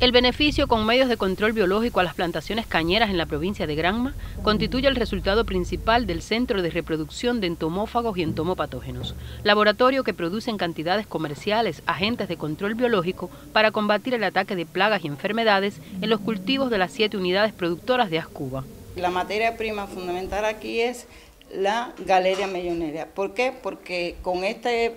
El beneficio con medios de control biológico a las plantaciones cañeras en la provincia de Granma constituye el resultado principal del Centro de Reproducción de Entomófagos y Entomopatógenos, laboratorio que produce en cantidades comerciales agentes de control biológico para combatir el ataque de plagas y enfermedades en los cultivos de las siete unidades productoras de Ascuba. La materia prima fundamental aquí es la galeria melloneria. ¿Por qué? Porque con este,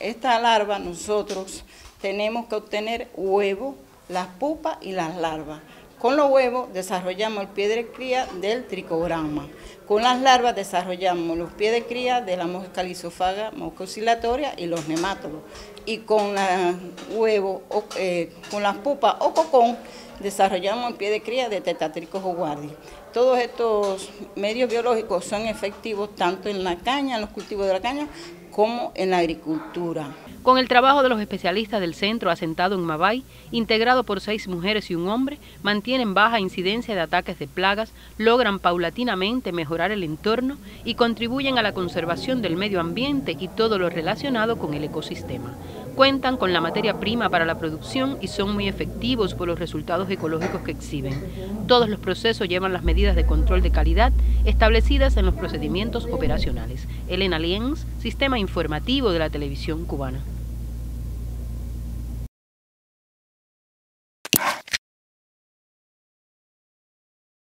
esta larva nosotros tenemos que obtener huevo las pupas y las larvas. Con los huevos desarrollamos el pie de cría del tricograma. Con las larvas desarrollamos los pies de cría de la mosca lisófaga, mosca oscilatoria y los nemátodos. Y con los huevos, eh, con las pupas o cocón, desarrollamos el pie de cría de tetatricos o guardia. Todos estos medios biológicos son efectivos tanto en la caña, en los cultivos de la caña, como en la agricultura. Con el trabajo de los especialistas del centro asentado en Mabay, integrado por seis mujeres y un hombre, mantienen baja incidencia de ataques de plagas, logran paulatinamente mejorar el entorno y contribuyen a la conservación del medio ambiente y todo lo relacionado con el ecosistema. Cuentan con la materia prima para la producción y son muy efectivos por los resultados ecológicos que exhiben. Todos los procesos llevan las medidas de control de calidad establecidas en los procedimientos operacionales. Elena Lienz, Sistema Informativo de la Televisión Cubana.